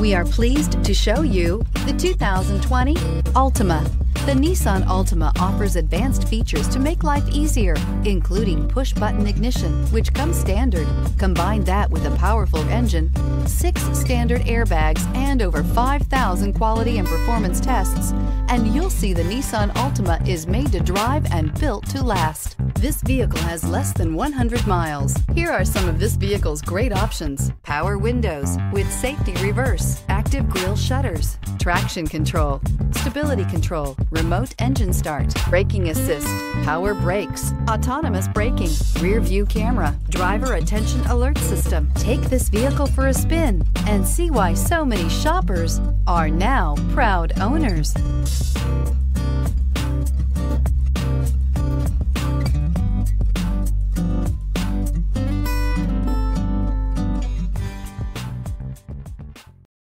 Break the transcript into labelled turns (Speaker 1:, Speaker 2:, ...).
Speaker 1: We are pleased to show you the 2020 Altima. The Nissan Altima offers advanced features to make life easier, including push-button ignition, which comes standard. Combine that with a powerful engine, six standard airbags, and over 5,000 quality and performance tests, and you'll see the Nissan Altima is made to drive and built to last. This vehicle has less than 100 miles. Here are some of this vehicle's great options. Power windows with safety reverse, active grille shutters, traction control, stability control, remote engine start, braking assist, power brakes, autonomous braking, rear view camera, driver attention alert system. Take this vehicle for a spin and see why so many shoppers are now proud owners.